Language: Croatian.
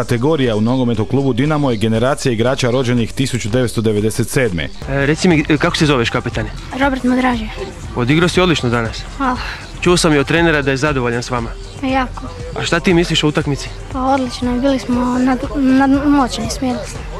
Kategorija u nogometu klubu Dinamo je generacija igrača rođenih 1997. E, reci mi, e, kako se zoveš kapitane? Robert Madraže. Odigrao si odlično danas. Hvala. Čuo sam i od trenera da je zadovoljan s vama. E, jako. A šta ti misliš o utakmici? Pa odlično, bili smo nad, nadmoćni, smjeli smo.